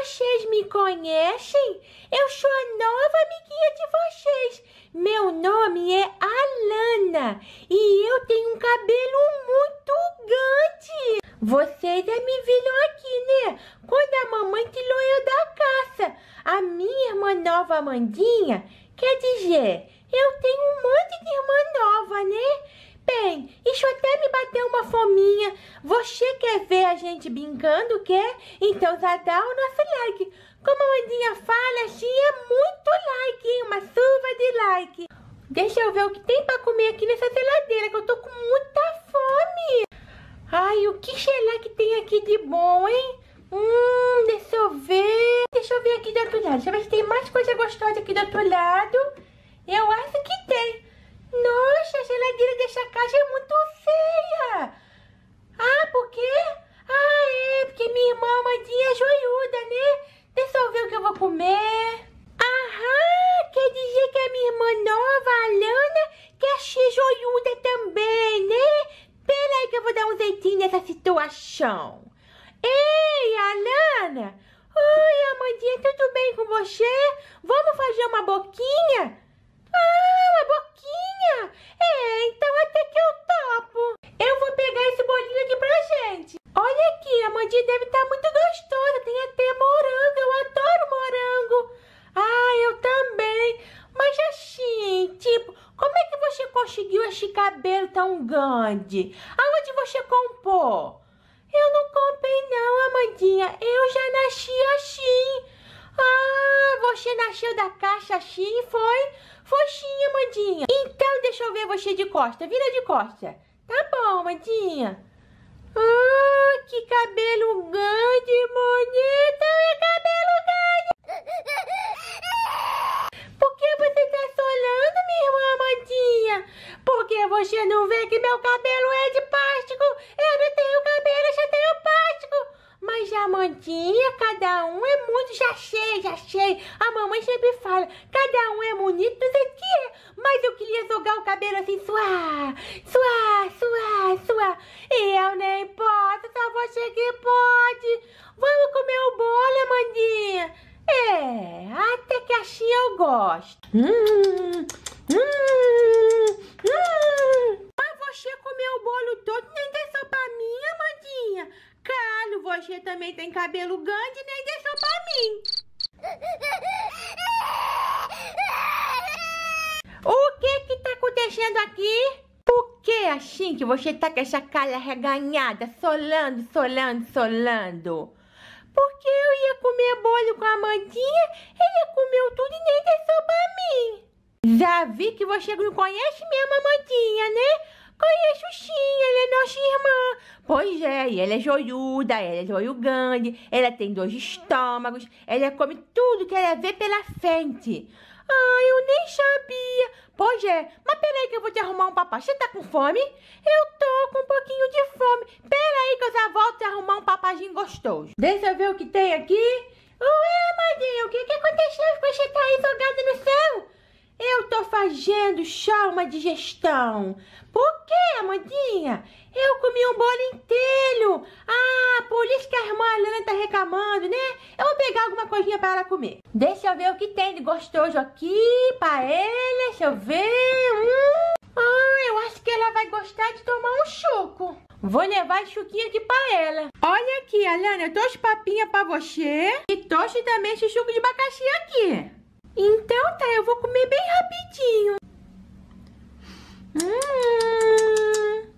vocês me conhecem? Eu sou a nova amiguinha de vocês. Meu nome é Alana e eu tenho um cabelo muito grande. Vocês já me viram aqui, né? Quando a mamãe tirou eu da caça. A minha irmã nova Amandinha, quer dizer, eu tenho um monte de irmã nova, né? Bem, isso até me bateu uma fominha. Você quer ver a gente brincando, quer? Então já dá o nosso like. Como a Mandinha fala, assim é muito like, hein? Uma chuva de like. Deixa eu ver o que tem pra comer aqui nessa geladeira, que eu tô com muita fome. Ai, o que será que tem aqui de bom, hein? Hum, deixa eu ver. Deixa eu ver aqui do outro lado. Deixa eu ver se tem mais coisa gostosa aqui do outro lado. Eu acho que tem. Nossa, a geladeira dessa casa é muito feia. Ah, por quê? Ah, é, porque minha irmã é joiuda, né? Deixa eu ver o que eu vou comer. Aham, quer dizer que a minha irmã nova, a Alana, quer ser joiuda também, né? Pera aí que eu vou dar um jeitinho nessa situação. Ei, Alana! Oi, Amandinha, você? Vamos fazer uma boquinha? Ah, uma boquinha! É, então até que eu topo. Eu vou pegar esse bolinho aqui pra gente. Olha aqui, a mandinha deve estar tá muito gostosa. Tem até morango, eu adoro morango. Ah, eu também. Mas assim, tipo, como é que você conseguiu esse cabelo tão grande? Aonde você comprou? Eu não comprei não, Amandinha. Eu já nasci assim. Ah, nasceu da caixa assim, foi? Sim, Amandinha. Então deixa eu ver você de costa. Vira de costa. Tá bom, Amandinha. Ah, que cabelo grande, bonito. É cabelo grande. Por que você tá solando, minha irmã Amandinha? Porque você não vê que meu cabelo é de plástico. Eu não tenho cabelo, eu já tenho plástico. Mas a Cada um é muito, já sei, já sei. A mamãe sempre fala, cada um é bonito do jeito que é. Mas eu queria jogar o cabelo assim, suar, suar, suar, suar. Eu nem posso, só você que pode. Vamos comer o bolo, Amandinha? É, até que assim eu gosto. Hum, hum. Mas você comeu o bolo todo, nem deixou pra mim, Amandinha. Claro, você tem cabelo grande, nem deixou pra mim. O que que tá acontecendo aqui? Por que assim que você tá com essa cara reganhada, solando, solando, solando? Porque eu ia comer bolo com a Amandinha, ele comeu tudo e nem deixou pra mim. Já vi que você não conhece mesmo a né? Conheço sim, ela é nossa irmã. Pois é, e ela é joiuda, ela é joio grande, ela tem dois estômagos, ela come tudo que ela vê pela frente. Ah, eu nem sabia. Pois é, mas peraí que eu vou te arrumar um papai. Você tá com fome? Eu tô com um pouquinho de fome. Peraí que eu já volto te arrumar um papazinho gostoso. Deixa eu ver o que tem aqui. Ué, Amadinho, o que que aconteceu você tá aí jogado no céu? Eu tô fazendo só uma digestão. Por quê, Amandinha? Eu comi um bolo inteiro. Ah, por isso que a irmã Alana tá reclamando, né? Eu vou pegar alguma coisinha para ela comer. Deixa eu ver o que tem de gostoso aqui pra ela. Deixa eu ver. Hum. Ah, eu acho que ela vai gostar de tomar um suco. Vou levar esse suquinho aqui pra ela. Olha aqui, Alana, eu trouxe papinha pra você. E trouxe também esse suco de abacaxi aqui. Então tá, eu vou comer bem rapidinho. Hum.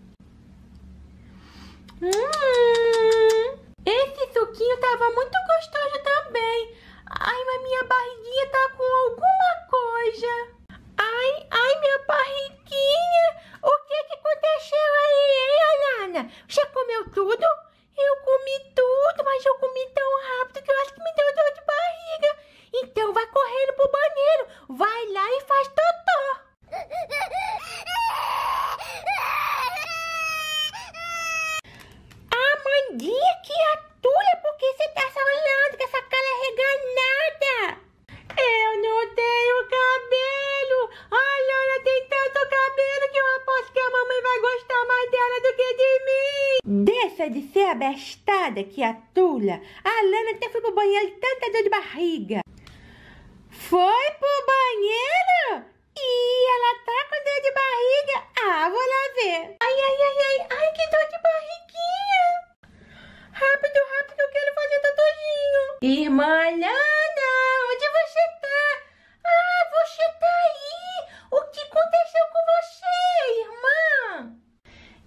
Hum. Esse suquinho tava muito gostoso também. Ai, mas minha barriguinha tá com alguma coisa. Ai, ai, minha barriguinha. O que que aconteceu aí, hein, Alana? Você comeu tudo? Eu comi tudo, mas eu comi tão rápido que eu acho que me deu dor de barriga. Então vai correndo pro banheiro, vai lá e faz totó. Amandinha, criatura, por que você tá olhando com essa cara reganada? Eu não tenho cabelo. A Lana tem tanto cabelo que eu aposto que a mamãe vai gostar mais dela do que de mim. Deixa de abestada nada, que a tula. A Lana até foi pro banheiro de tanta dor de barriga. Foi pro banheiro? Ih, ela tá com dor de barriga. Ah, vou lá ver. Ai, ai, ai, ai, ai, que dor de barriguinha. Rápido, rápido, eu quero fazer tatuzinho. Irmã Lana, onde você tá? Ah, você tá aí. O que aconteceu com você, irmã?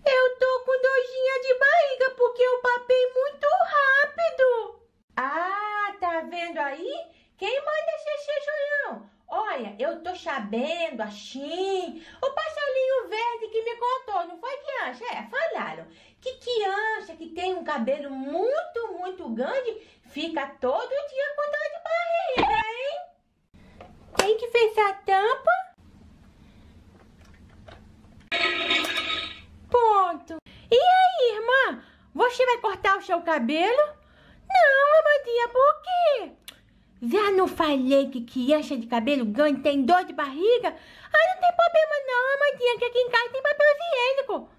Eu tô com dorzinha de barriga porque eu papei muito rápido. Ah, tá vendo aí? Quem manda ser sejurão? Olha, eu tô sabendo assim. O passarinho verde que me contou, não foi criança? É, falaram que criança que tem um cabelo muito, muito grande fica todo dia com dor de barriga, hein? Tem que fechar a tampa. Ponto. E aí, irmã? Você vai cortar o seu cabelo? Não, Amandinha, por quê? Já não falei que criança de cabelo grande tem dor de barriga? Ah, não tem problema não, Amandinha, que aqui em casa tem papel higiênico.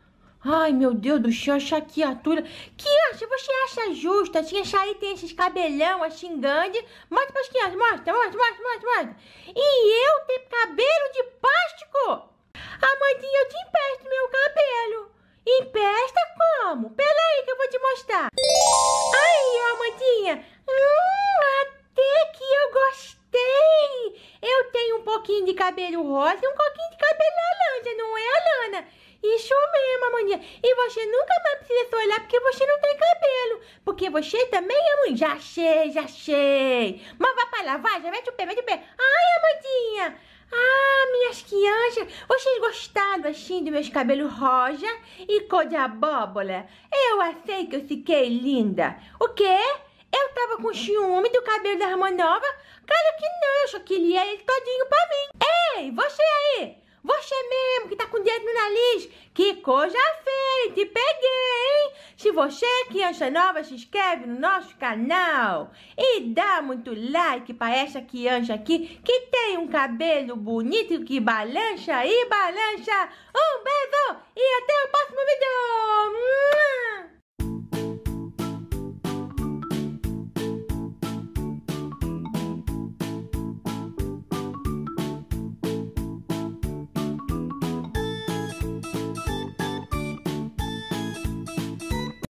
Ai, meu Deus do céu, essa criatura. Criança, você acha justo assim, achar aí tem esses cabelão assim grande? Mostra pras crianças, mostra, mostra, mostra, mostra, mostra. E eu ter cabelo de plástico? Amandinha, eu te empresto meu cabelo. Empresta como? Peraí que eu vou te mostrar. Aí, Amandinha. Hum, pouquinho de cabelo rosa e um pouquinho de cabelo laranja, não é, Alana? Isso mesmo, Amandinha. E você nunca mais precisa se olhar porque você não tem cabelo. Porque você também é muito. Já achei, já achei. Mas vai pra lá, vai, já mete o pé, mete o pé. Ai, Amandinha. Ah, minhas crianças, vocês gostaram assim dos meus cabelos rosa e cor de abóbora? Eu achei que eu fiquei linda. O quê? Eu tava com ciúme do cabelo da irmã nova? Claro que não, eu só queria ele todinho pra mim. Ei, você aí! Você mesmo que tá com o dedo no nariz. Que coisa feia, te peguei, hein? Se você é criança nova, se inscreve no nosso canal. E dá muito like pra essa criança aqui que tem um cabelo bonito que balança e balança. Um beijo e até o próximo vídeo.